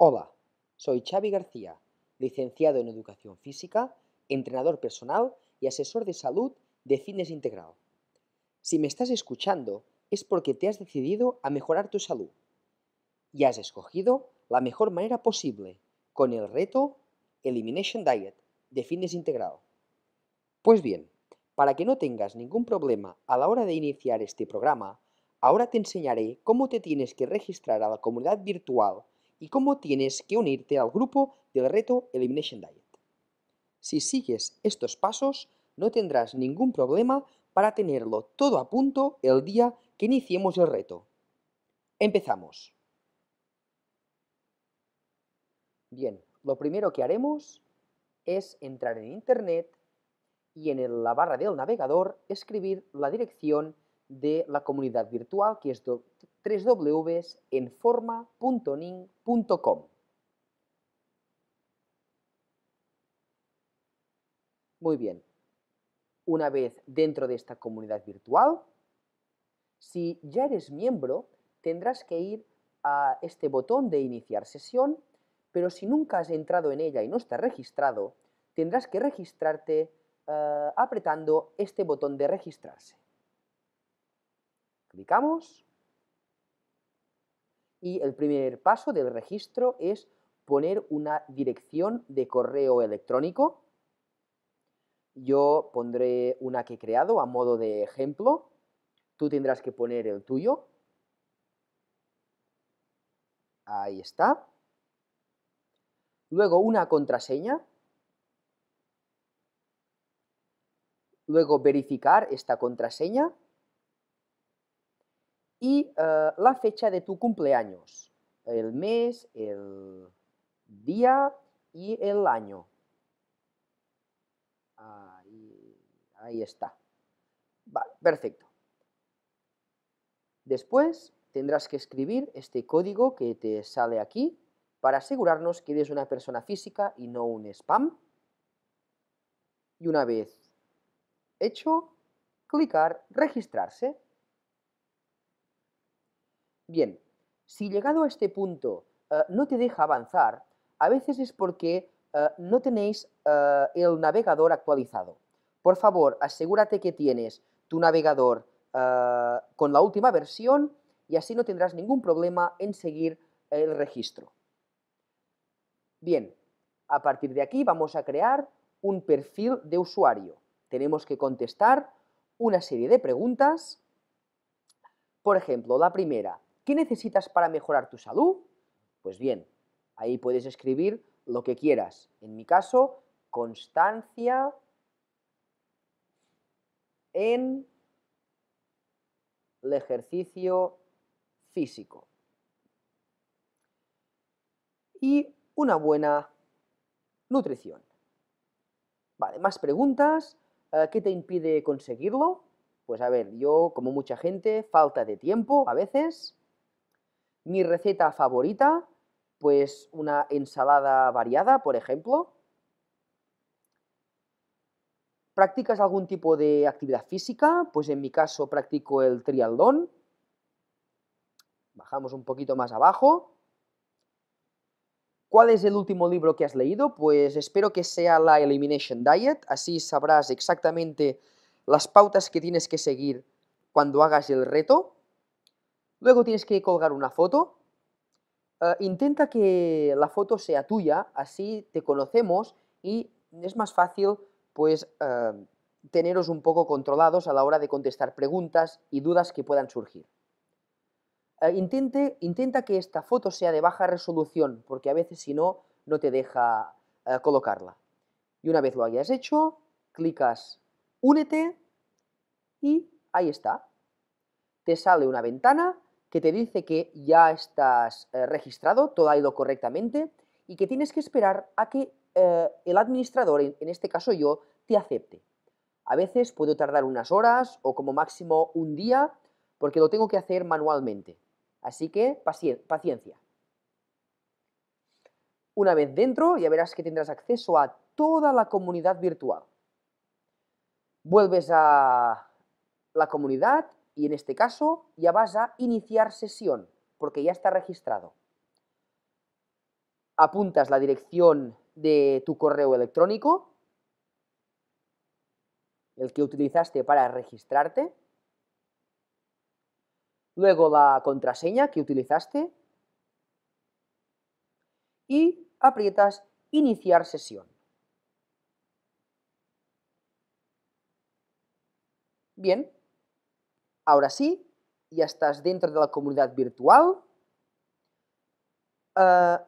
Hola, soy Xavi García, licenciado en Educación Física, entrenador personal y asesor de salud de Fitness Integral. Si me estás escuchando es porque te has decidido a mejorar tu salud y has escogido la mejor manera posible con el reto Elimination Diet de Fitness Integral. Pues bien, para que no tengas ningún problema a la hora de iniciar este programa, ahora te enseñaré cómo te tienes que registrar a la comunidad virtual y cómo tienes que unirte al grupo del reto Elimination Diet. Si sigues estos pasos, no tendrás ningún problema para tenerlo todo a punto el día que iniciemos el reto. Empezamos. Bien, lo primero que haremos es entrar en Internet y en la barra del navegador escribir la dirección de la comunidad virtual que es www.enforma.nin.com. Muy bien. Una vez dentro de esta comunidad virtual, si ya eres miembro, tendrás que ir a este botón de iniciar sesión, pero si nunca has entrado en ella y no estás registrado, tendrás que registrarte uh, apretando este botón de registrarse. Clicamos y el primer paso del registro es poner una dirección de correo electrónico. Yo pondré una que he creado a modo de ejemplo. Tú tendrás que poner el tuyo. Ahí está. Luego una contraseña. Luego verificar esta contraseña y eh, la fecha de tu cumpleaños, el mes, el día y el año. Ahí, está. Vale, perfecto. Después tendrás que escribir este código que te sale aquí para asegurarnos que eres una persona física y no un spam. Y una vez hecho, clicar registrarse. Bien, si llegado a este punto eh, no te deja avanzar, a veces es porque eh, no tenéis eh, el navegador actualizado. Por favor, asegúrate que tienes tu navegador con la última versión y así no tendrás ningún problema en seguir el registro. Bien, a partir de aquí vamos a crear un perfil de usuario. Tenemos que contestar una serie de preguntas. Por ejemplo, la primera, ¿Qué necesitas para mejorar tu salud? Pues bien, ahí puedes escribir lo que quieras. En mi caso, constancia en el ejercicio físico. Y una buena nutrición. Vale, más preguntas. Eh, ¿Qué te impide conseguirlo? Pues a ver, yo, como mucha gente, falta de tiempo a veces, mi receta favorita, pues una ensalada variada, por ejemplo. ¿Practicas algún tipo de actividad física? Pues en mi caso practico el triatlón. Bajamos un poquito más abajo. ¿Cuál es el último libro que has leído? Pues espero que sea la Elimination Diet, así sabrás exactamente las pautas que tienes que seguir cuando hagas el reto. Luego tienes que colgar una foto. Eh, intenta que la foto sea tuya, así te conocemos y es más fácil pues eh, teneros un poco controlados a la hora de contestar preguntas y dudas que puedan surgir. Eh, intente, intenta que esta foto sea de baja resolución, porque a veces si no, no te deja colocarla. Y una vez lo hayas hecho, clicas Únete y ahí está. Te sale una ventana que te dice que ya estás eh, registrado, todo ha ido correctamente y que tienes que esperar a que eh, el administrador, en, este caso yo, te acepte. A veces puedo tardar unas horas o como máximo un día porque lo tengo que hacer manualmente. Así que paciencia. Una vez dentro ya verás que tendrás acceso a toda la comunidad virtual. Vuelves a la comunidad y en este caso ya vas a iniciar sesión, porque ya está registrado. apuntas la dirección de tu correo electrónico, el que utilizaste para registrarte, luego la contraseña que utilizaste y aprietas iniciar sesión. Bien, ahora sí, ya estás dentro de la comunidad virtual. Ah,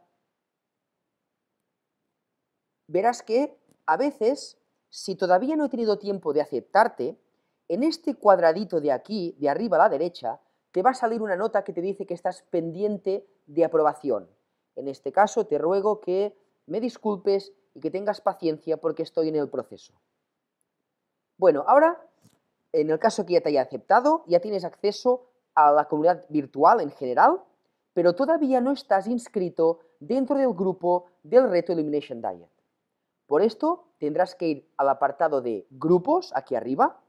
verás que a veces, si todavía no he tenido tiempo de aceptarte, en este cuadradito de aquí, de arriba a la derecha, te va a salir una nota que te dice que estás pendiente de aprobación. En este caso, te ruego que me disculpes y que tengas paciencia porque estoy en el proceso. Bueno, ahora, en el caso que ya te haya aceptado, ya tienes acceso a la comunidad virtual en general, pero todavía no estás inscrito dentro del grupo del reto Elimination Diet. Por esto, tendrás que ir al apartado de grupos, aquí arriba,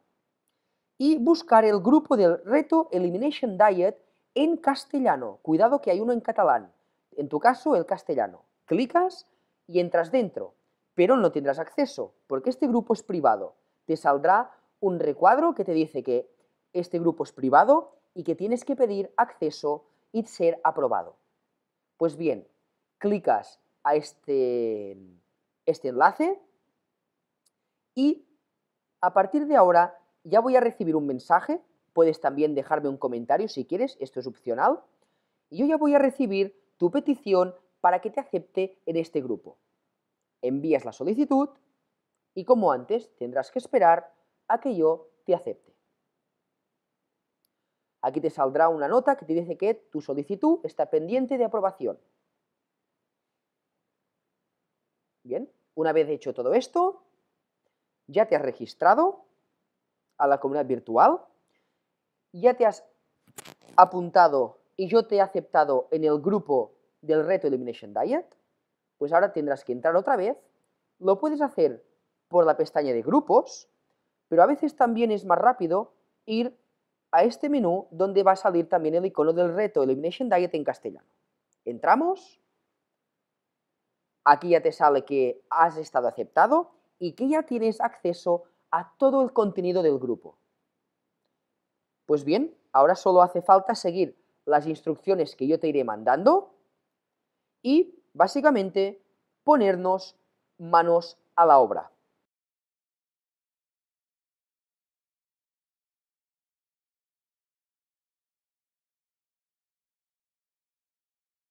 y buscar el grupo del reto Elimination Diet en castellano. Cuidado que hay uno en catalán. En tu caso, el castellano. Clicas y entras dentro, pero no tendrás acceso, porque este grupo es privado. Te saldrá un recuadro que te dice que este grupo es privado y que tienes que pedir acceso y ser aprobado. Pues bien, clicas a este, este enlace y a partir de ahora ya voy a recibir un mensaje, puedes también dejarme un comentario si quieres, esto es opcional, y yo ya voy a recibir tu petición para que te acepte en este grupo. Envías la solicitud y como antes tendrás que esperar a que yo te acepte. Aquí te saldrá una nota que te dice que tu solicitud está pendiente de aprobación. Bien, una vez hecho todo esto, ya te has registrado a la comunidad virtual, ya te has apuntado y yo te he aceptado en el grupo del reto Elimination Diet, pues ahora tendrás que entrar otra vez. Lo puedes hacer por la pestaña de grupos, pero a veces también es más rápido ir a este menú donde va a salir también el icono del reto Elimination Diet en castellano. Entramos, aquí ya te sale que has estado aceptado y que ya tienes acceso a todo el contenido del grupo. Pues bien, ahora solo hace falta seguir las instrucciones que yo te iré mandando y básicamente ponernos manos a la obra.